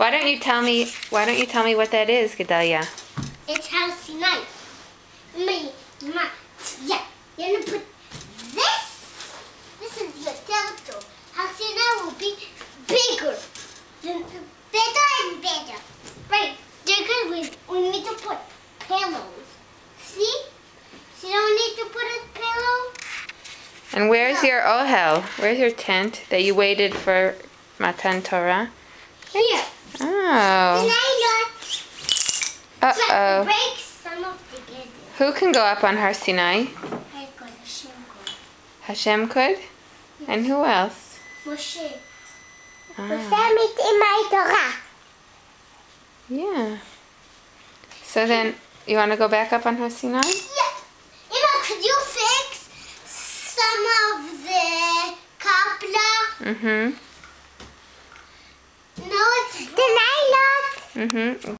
Why don't you tell me? Why don't you tell me what that is, Gedalya? It's Har Sinai. Me, ma, yeah. You're gonna put this. This is your territory. Har Sinai will be bigger, better and better. Right, bigger. We we need to put pillows. See? So you don't need to put a pillow. And where's your ohel? Where's your tent that you waited for Matan Torah? Here. Oh. Uh got oh. break some of together. Who can go up on Har Sinai? I got a shingle. Hashem could. And who else? Moshe. Ah, Moshe in my Torah. yeah. So then, you want to go back up on Har Sinai? Yeah. Emma, could you fix some of the kapla? Mm-hmm. No, it's the nylon. Mm-hmm.